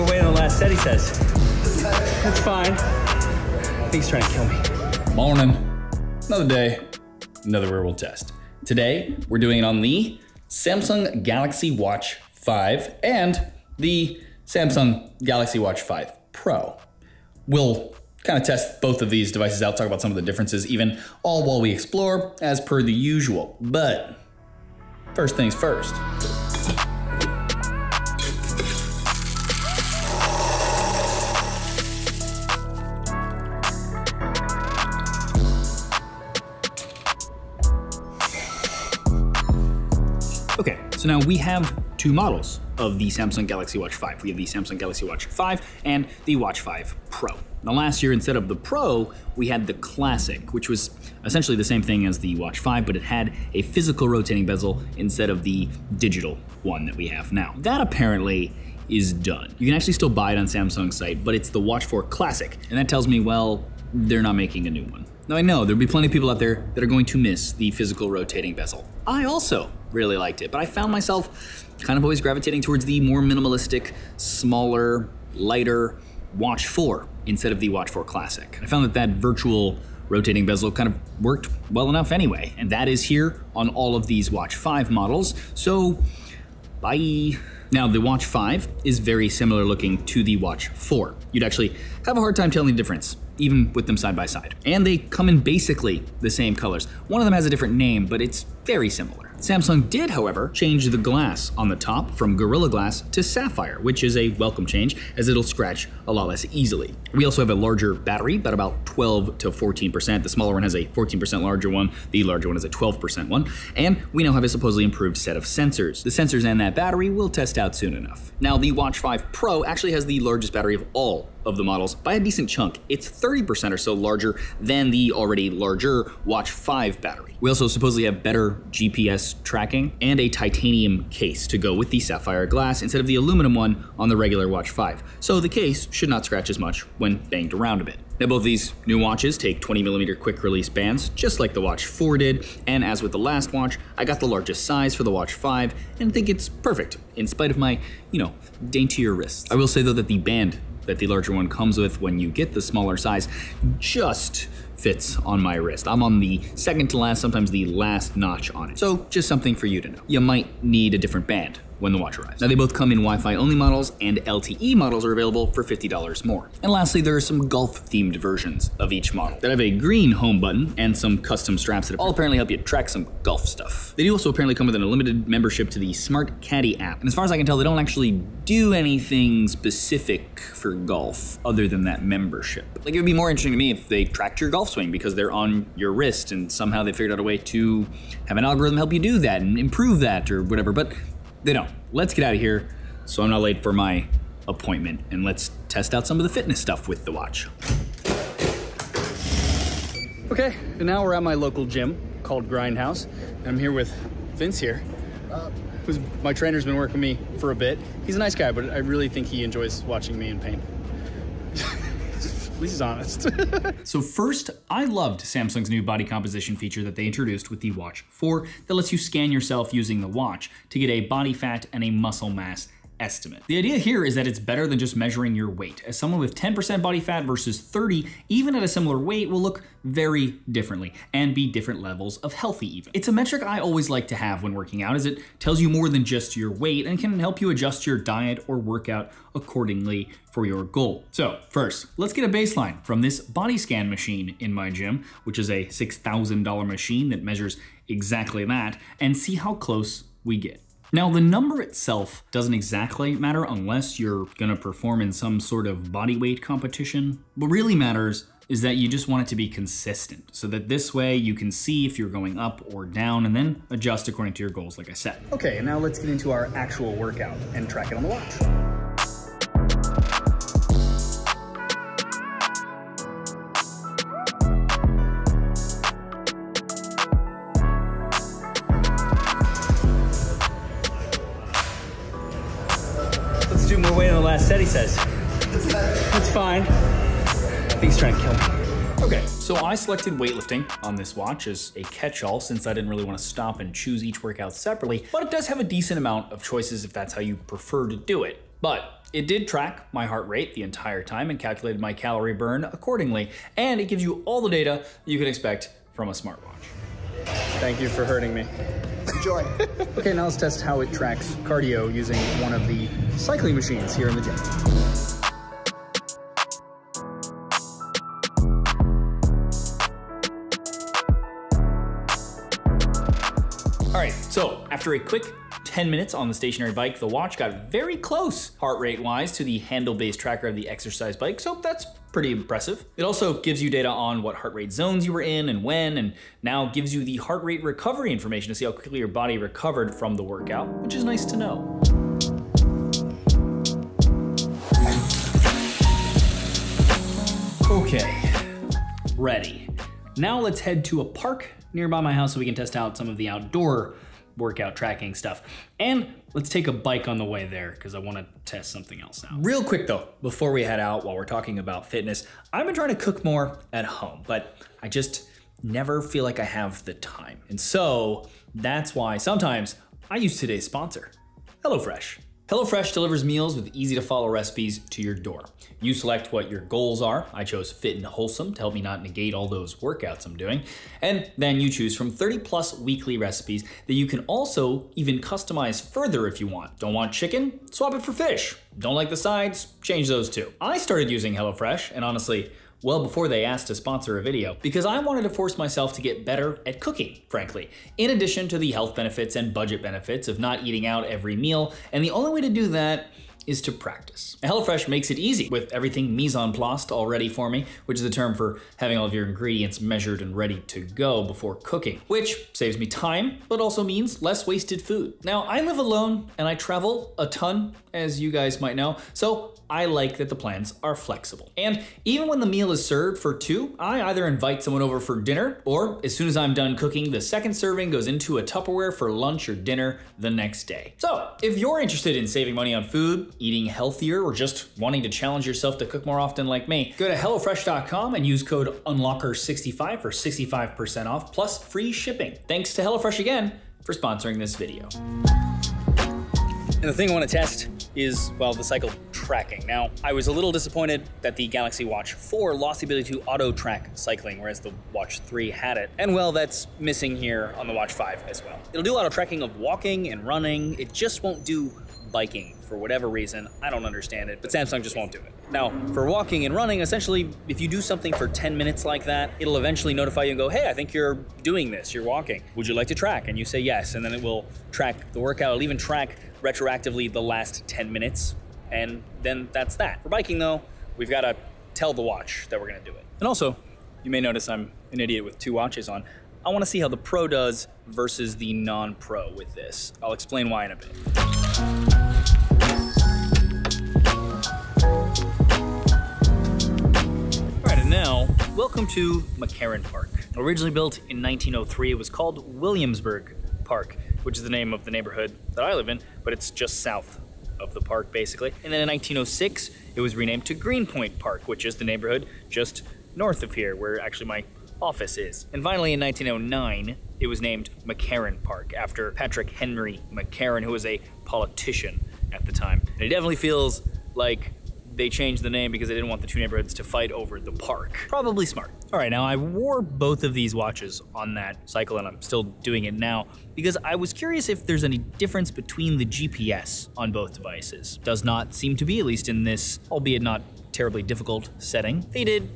more weight on the last set, he says. That's fine. I think he's trying to kill me. Morning. Another day, another wearable test. Today, we're doing it on the Samsung Galaxy Watch 5 and the Samsung Galaxy Watch 5 Pro. We'll kind of test both of these devices out, talk about some of the differences, even all while we explore, as per the usual. But first things first. So now we have two models of the Samsung Galaxy Watch 5. We have the Samsung Galaxy Watch 5 and the Watch 5 Pro. Now last year, instead of the Pro, we had the Classic, which was essentially the same thing as the Watch 5, but it had a physical rotating bezel instead of the digital one that we have now. That apparently is done. You can actually still buy it on Samsung's site, but it's the Watch 4 Classic, and that tells me, well, they're not making a new one. Now I know there'll be plenty of people out there that are going to miss the physical rotating bezel. I also really liked it, but I found myself kind of always gravitating towards the more minimalistic, smaller, lighter Watch 4 instead of the Watch 4 Classic. I found that that virtual rotating bezel kind of worked well enough anyway, and that is here on all of these Watch 5 models, so bye. Now, the Watch 5 is very similar looking to the Watch 4. You'd actually have a hard time telling the difference, even with them side by side. And they come in basically the same colors. One of them has a different name, but it's very similar. Samsung did, however, change the glass on the top from Gorilla Glass to Sapphire, which is a welcome change as it'll scratch a lot less easily. We also have a larger battery, but about 12 to 14%. The smaller one has a 14% larger one, the larger one is a 12% one, and we now have a supposedly improved set of sensors. The sensors and that battery we'll test out soon enough. Now, the Watch 5 Pro actually has the largest battery of all of the models by a decent chunk. It's 30% or so larger than the already larger Watch 5 battery. We also supposedly have better GPS tracking and a titanium case to go with the sapphire glass instead of the aluminum one on the regular Watch 5. So the case should not scratch as much when banged around a bit. Now both these new watches take 20mm quick release bands, just like the Watch 4 did, and as with the last watch, I got the largest size for the Watch 5 and think it's perfect, in spite of my, you know, daintier wrists. I will say though that the band that the larger one comes with when you get the smaller size just fits on my wrist. I'm on the second to last, sometimes the last notch on it. So just something for you to know. You might need a different band when the watch arrives. Now they both come in Wi-Fi only models and LTE models are available for $50 more. And lastly, there are some golf themed versions of each model that have a green home button and some custom straps that all apparently help you track some golf stuff. They do also apparently come with an unlimited membership to the Smart Caddie app. And as far as I can tell, they don't actually do anything specific for golf other than that membership. Like it would be more interesting to me if they tracked your golf swing because they're on your wrist and somehow they figured out a way to have an algorithm help you do that and improve that or whatever. But they don't. Let's get out of here so I'm not late for my appointment and let's test out some of the fitness stuff with the watch. Okay, and now we're at my local gym called Grindhouse. And I'm here with Vince here. Who's my trainer's been working with me for a bit. He's a nice guy, but I really think he enjoys watching me in pain. Least he's honest. so first, I loved Samsung's new body composition feature that they introduced with the Watch 4 that lets you scan yourself using the watch to get a body fat and a muscle mass estimate. The idea here is that it's better than just measuring your weight, as someone with 10% body fat versus 30, even at a similar weight, will look very differently and be different levels of healthy even. It's a metric I always like to have when working out as it tells you more than just your weight and can help you adjust your diet or workout accordingly for your goal. So first, let's get a baseline from this body scan machine in my gym, which is a $6,000 machine that measures exactly that, and see how close we get. Now, the number itself doesn't exactly matter unless you're gonna perform in some sort of body weight competition. What really matters is that you just want it to be consistent so that this way you can see if you're going up or down and then adjust according to your goals, like I said. Okay, and now let's get into our actual workout and track it on the watch. Says. That's fine. I think he's trying to kill me. Okay, so I selected weightlifting on this watch as a catch-all since I didn't really want to stop and choose each workout separately, but it does have a decent amount of choices if that's how you prefer to do it. But it did track my heart rate the entire time and calculated my calorie burn accordingly, and it gives you all the data you can expect from a smartwatch. Thank you for hurting me. Enjoy. Okay, now let's test how it tracks cardio using one of the cycling machines here in the gym. All right, so after a quick 10 minutes on the stationary bike, the watch got very close heart rate wise to the handle based tracker of the exercise bike, so that's pretty impressive. It also gives you data on what heart rate zones you were in and when, and now gives you the heart rate recovery information to see how quickly your body recovered from the workout, which is nice to know. Okay, ready. Now let's head to a park nearby my house so we can test out some of the outdoor workout tracking stuff. And let's take a bike on the way there because I want to test something else now. Real quick though, before we head out while we're talking about fitness, I've been trying to cook more at home, but I just never feel like I have the time. And so that's why sometimes I use today's sponsor, HelloFresh. HelloFresh delivers meals with easy to follow recipes to your door. You select what your goals are. I chose fit and wholesome to help me not negate all those workouts I'm doing. And then you choose from 30 plus weekly recipes that you can also even customize further if you want. Don't want chicken? Swap it for fish. Don't like the sides? Change those too. I started using HelloFresh, and honestly, well before they asked to sponsor a video, because I wanted to force myself to get better at cooking, frankly, in addition to the health benefits and budget benefits of not eating out every meal, and the only way to do that is to practice. HelloFresh makes it easy with everything mise en place already for me, which is the term for having all of your ingredients measured and ready to go before cooking, which saves me time, but also means less wasted food. Now, I live alone and I travel a ton, as you guys might know, so I like that the plans are flexible. And even when the meal is served for two, I either invite someone over for dinner, or as soon as I'm done cooking, the second serving goes into a Tupperware for lunch or dinner the next day. So, if you're interested in saving money on food, eating healthier, or just wanting to challenge yourself to cook more often like me, go to HelloFresh.com and use code UNLOCKR65 for 65% off plus free shipping. Thanks to HelloFresh again for sponsoring this video. And the thing I want to test is, well, the cycle tracking. Now, I was a little disappointed that the Galaxy Watch 4 lost the ability to auto track cycling, whereas the Watch 3 had it. And well, that's missing here on the Watch 5 as well. It'll do auto tracking of walking and running, it just won't do biking for whatever reason. I don't understand it, but Samsung just won't do it. Now, for walking and running, essentially, if you do something for 10 minutes like that, it'll eventually notify you and go, hey, I think you're doing this, you're walking. Would you like to track? And you say yes, and then it will track the workout. It'll even track retroactively the last 10 minutes, and then that's that. For biking, though, we've got to tell the watch that we're going to do it. And also, you may notice I'm an idiot with two watches on. I want to see how the Pro does versus the non Pro with this. I'll explain why in a bit. All right, and now, welcome to McCarren Park. Originally built in 1903, it was called Williamsburg Park, which is the name of the neighborhood that I live in, but it's just south of the park, basically. And then in 1906, it was renamed to Greenpoint Park, which is the neighborhood just north of here, where actually my office is. And finally, in 1909, it was named McCarren Park after Patrick Henry McCarren, who was a politician at the time. And it definitely feels like they changed the name because they didn't want the two neighborhoods to fight over the park. Probably smart. All right, now I wore both of these watches on that cycle and I'm still doing it now because I was curious if there's any difference between the GPS on both devices. Does not seem to be, at least in this, albeit not terribly difficult setting. They did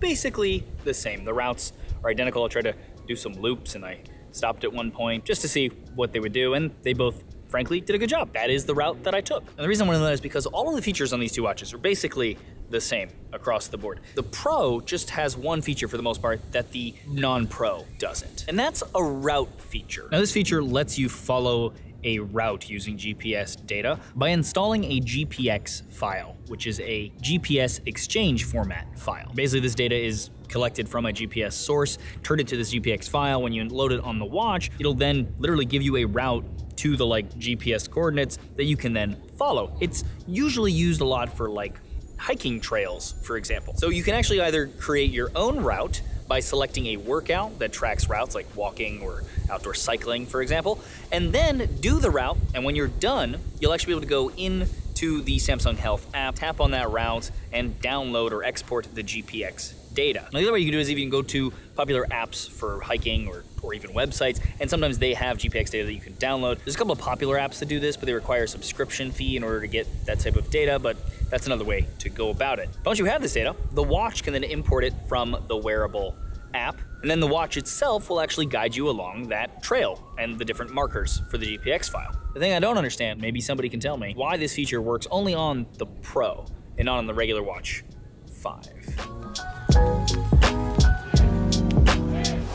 basically the same. The routes are identical. I tried to do some loops and I stopped at one point just to see what they would do, and they both frankly did a good job. That is the route that I took. And the reason I want to that is because all of the features on these two watches are basically the same across the board. The Pro just has one feature for the most part that the non-Pro doesn't. And that's a route feature. Now this feature lets you follow a route using GPS data by installing a GPX file, which is a GPS exchange format file. Basically, this data is collected from a GPS source, turned into this GPX file. When you load it on the watch, it'll then literally give you a route to the like GPS coordinates that you can then follow. It's usually used a lot for like hiking trails, for example. So you can actually either create your own route by selecting a workout that tracks routes like walking or outdoor cycling, for example, and then do the route. And when you're done, you'll actually be able to go into the Samsung Health app, tap on that route, and download or export the GPX data. Now, the other way you can do is even go to popular apps for hiking or, or even websites, and sometimes they have GPX data that you can download. There's a couple of popular apps that do this, but they require a subscription fee in order to get that type of data, but that's another way to go about it. But once you have this data, the watch can then import it from the wearable app, and then the watch itself will actually guide you along that trail and the different markers for the GPX file. The thing I don't understand, maybe somebody can tell me, why this feature works only on the Pro and not on the regular watch 5.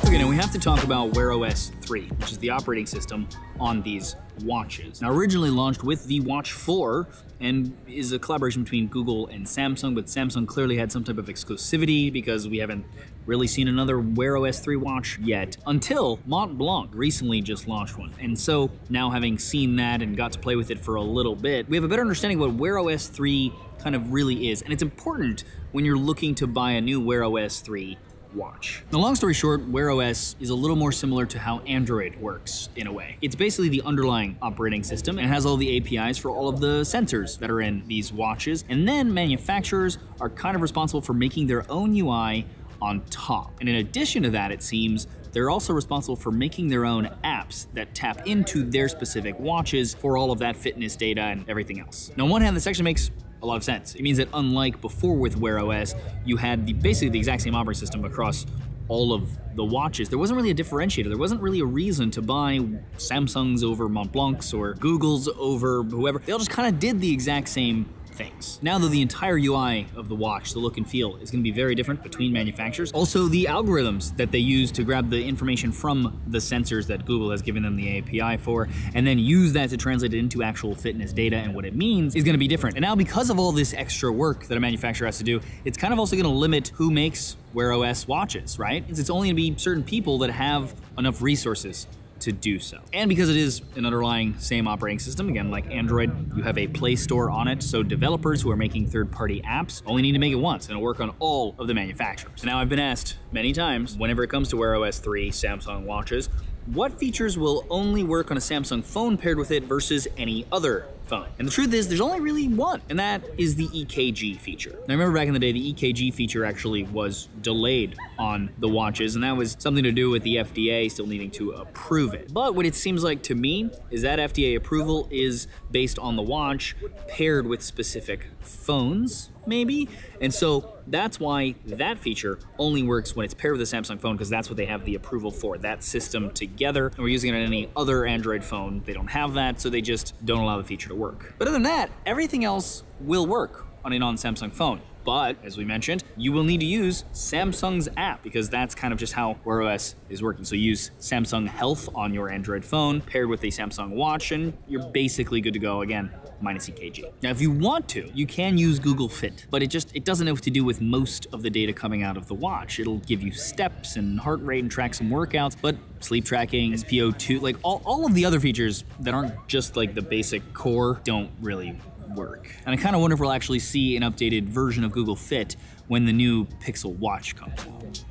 Okay, now we have to talk about Wear OS 3, which is the operating system on these watches. Now, originally launched with the Watch 4 and is a collaboration between Google and Samsung, but Samsung clearly had some type of exclusivity because we haven't really seen another Wear OS 3 watch yet until Montblanc recently just launched one. And so now having seen that and got to play with it for a little bit, we have a better understanding of what Wear OS 3 kind of really is. And it's important when you're looking to buy a new Wear OS 3 watch. The long story short, Wear OS is a little more similar to how Android works in a way. It's basically the underlying operating system and has all the APIs for all of the sensors that are in these watches. And then manufacturers are kind of responsible for making their own UI on top. And in addition to that, it seems they're also responsible for making their own apps that tap into their specific watches for all of that fitness data and everything else. Now, on one hand, this actually makes a lot of sense. It means that unlike before with Wear OS, you had the, basically the exact same operating system across all of the watches. There wasn't really a differentiator. There wasn't really a reason to buy Samsung's over Montblanc's or Google's over whoever. They all just kind of did the exact same things. Now though the entire UI of the watch, the look and feel, is going to be very different between manufacturers. Also the algorithms that they use to grab the information from the sensors that Google has given them the API for, and then use that to translate it into actual fitness data and what it means is going to be different. And now because of all this extra work that a manufacturer has to do, it's kind of also going to limit who makes Wear OS watches, right? It's only to be certain people that have enough resources to do so. And because it is an underlying same operating system, again, like Android, you have a Play Store on it, so developers who are making third-party apps only need to make it once, and it'll work on all of the manufacturers. Now, I've been asked many times, whenever it comes to Wear OS 3 Samsung watches, what features will only work on a Samsung phone paired with it versus any other phone. And the truth is, there's only really one, and that is the EKG feature. Now, I remember back in the day, the EKG feature actually was delayed on the watches, and that was something to do with the FDA still needing to approve it. But what it seems like to me is that FDA approval is based on the watch paired with specific phones, maybe? And so that's why that feature only works when it's paired with a Samsung phone, because that's what they have the approval for, that system together. And we're using it on any other Android phone. They don't have that, so they just don't allow the feature work. But other than that, everything else will work on a non-Samsung phone. But as we mentioned, you will need to use Samsung's app because that's kind of just how Wear OS is working. So use Samsung Health on your Android phone paired with a Samsung Watch, and you're basically good to go again minus EKG. Now, if you want to, you can use Google Fit, but it just it doesn't what to do with most of the data coming out of the watch. It'll give you steps and heart rate and track some workouts, but sleep tracking, SpO2, like all, all of the other features that aren't just like the basic core don't really work. And I kind of wonder if we'll actually see an updated version of Google Fit when the new Pixel Watch comes out.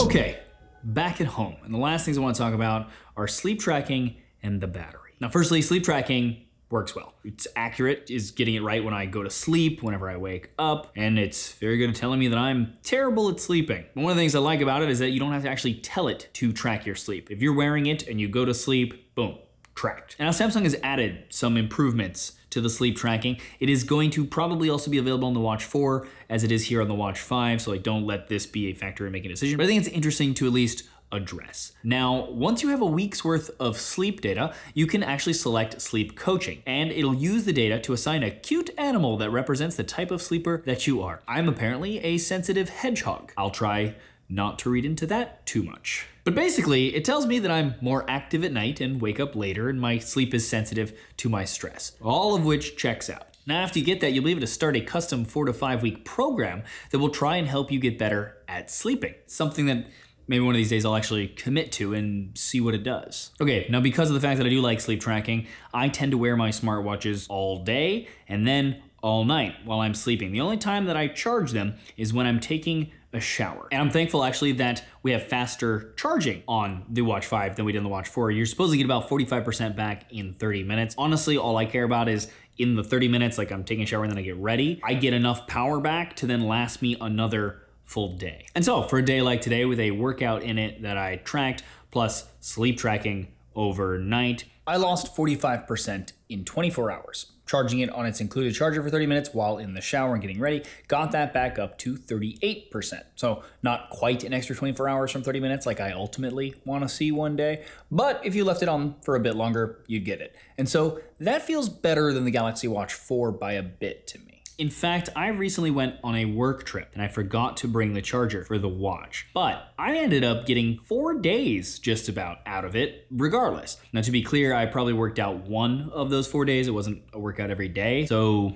Okay, back at home. And the last things I want to talk about are sleep tracking and the battery. Now, firstly, sleep tracking works well. It's accurate, is getting it right when I go to sleep, whenever I wake up, and it's very good at telling me that I'm terrible at sleeping. One of the things I like about it is that you don't have to actually tell it to track your sleep. If you're wearing it and you go to sleep, boom, tracked. Now Samsung has added some improvements to the sleep tracking. It is going to probably also be available on the Watch 4 as it is here on the Watch 5, so like don't let this be a factor in making a decision. But I think it's interesting to at least address. Now, once you have a week's worth of sleep data, you can actually select sleep coaching, and it'll use the data to assign a cute animal that represents the type of sleeper that you are. I'm apparently a sensitive hedgehog. I'll try not to read into that too much. But basically, it tells me that I'm more active at night and wake up later, and my sleep is sensitive to my stress, all of which checks out. Now, after you get that, you'll be able to start a custom four to five week program that will try and help you get better at sleeping. Something that maybe one of these days I'll actually commit to and see what it does. Okay, now because of the fact that I do like sleep tracking, I tend to wear my smartwatches all day and then all night while I'm sleeping. The only time that I charge them is when I'm taking a shower. And I'm thankful actually that we have faster charging on the Watch 5 than we did on the Watch 4. You're supposed to get about 45% back in 30 minutes. Honestly, all I care about is in the 30 minutes, like I'm taking a shower and then I get ready, I get enough power back to then last me another full day. And so for a day like today with a workout in it that I tracked plus sleep tracking overnight, I lost 45% in 24 hours. Charging it on its included charger for 30 minutes while in the shower and getting ready, got that back up to 38%. So, not quite an extra 24 hours from 30 minutes like I ultimately want to see one day, but if you left it on for a bit longer, you'd get it. And so, that feels better than the Galaxy Watch 4 by a bit to me. In fact, I recently went on a work trip and I forgot to bring the charger for the watch. But I ended up getting four days just about out of it, regardless. Now, to be clear, I probably worked out one of those four days. It wasn't a workout every day, so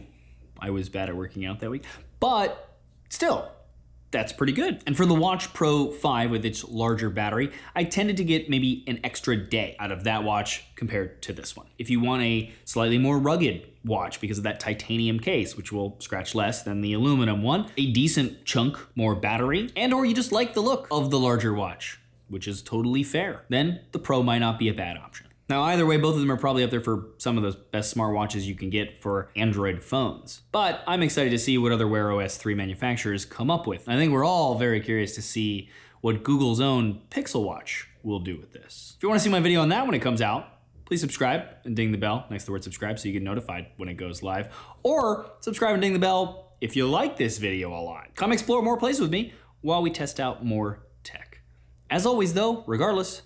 I was bad at working out that week. But still, that's pretty good. And for the Watch Pro 5 with its larger battery, I tended to get maybe an extra day out of that watch compared to this one. If you want a slightly more rugged watch because of that titanium case, which will scratch less than the aluminum one, a decent chunk more battery, and or you just like the look of the larger watch, which is totally fair, then the Pro might not be a bad option. Now, either way, both of them are probably up there for some of the best smartwatches you can get for Android phones. But I'm excited to see what other Wear OS 3 manufacturers come up with. I think we're all very curious to see what Google's own Pixel Watch will do with this. If you want to see my video on that when it comes out, please subscribe and ding the bell next to the word subscribe so you get notified when it goes live. Or subscribe and ding the bell if you like this video a lot. Come explore more places with me while we test out more tech. As always, though, regardless,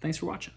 thanks for watching.